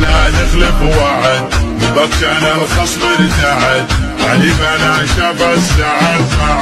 ما نخلف وعد. كان الخصم ارتعد. علي بنا شاف السعد معه